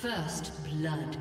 First blood.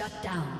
Shut down.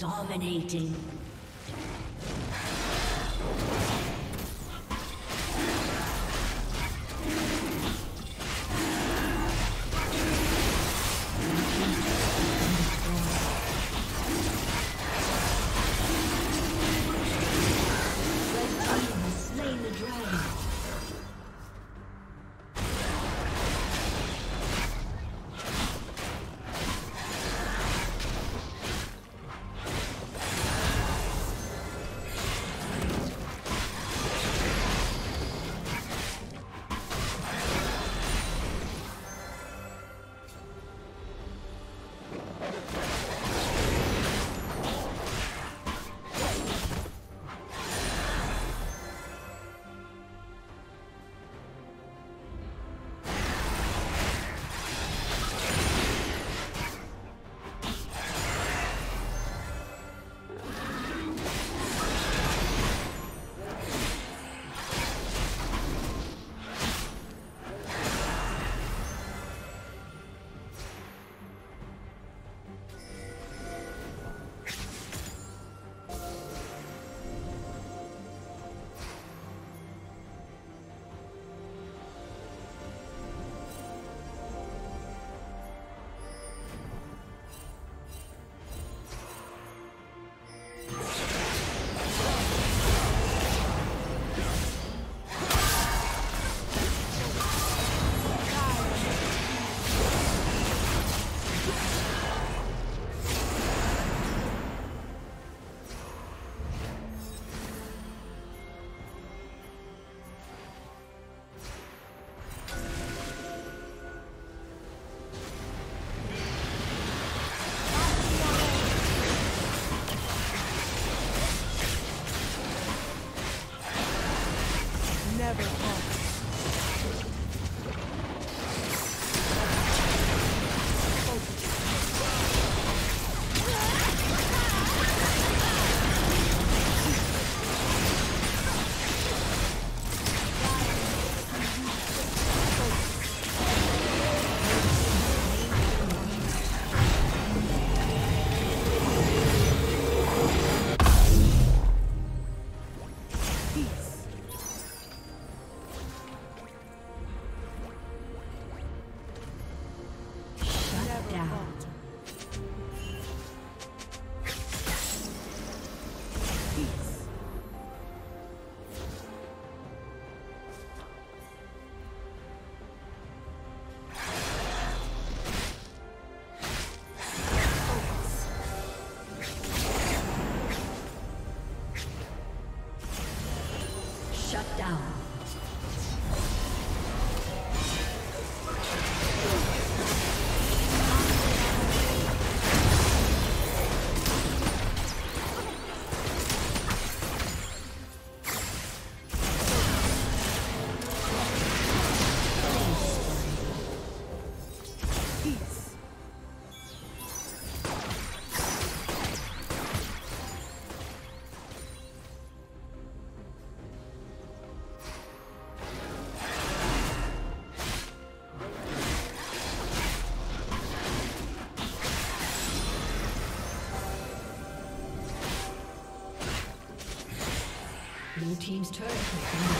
Dominating. Team's turret.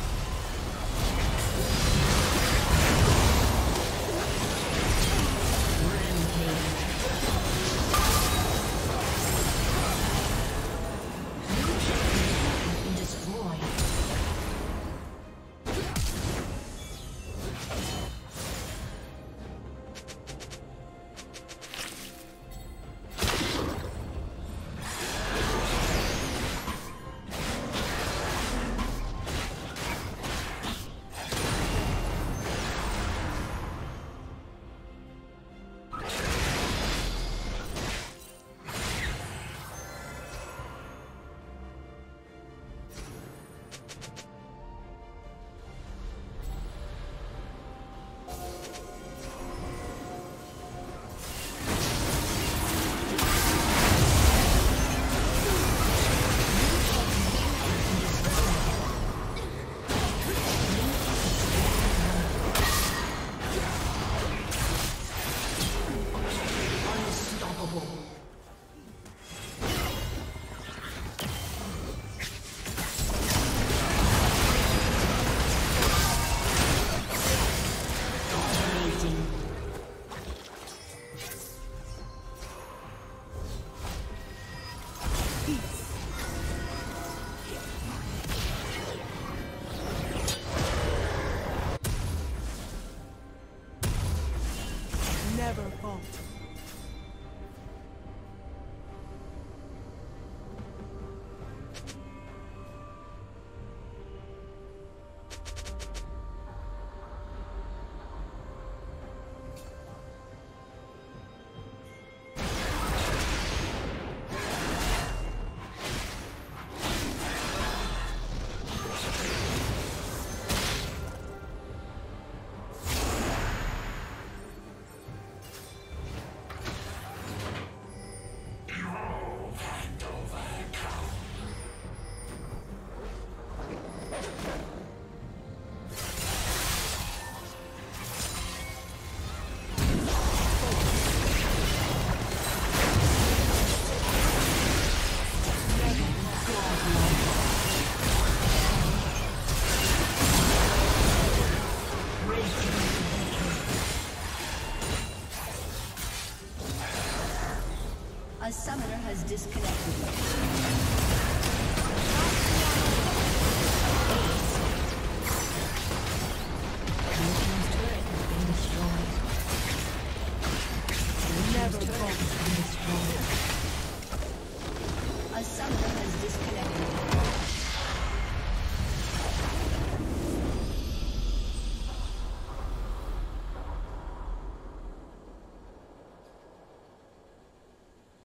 Never falter.